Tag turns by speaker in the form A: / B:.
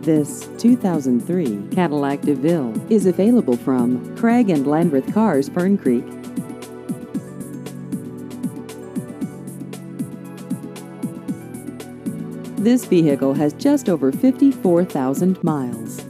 A: This 2003 Cadillac DeVille is available from Craig and Landreth Cars Fern Creek. This vehicle has just over 54,000 miles.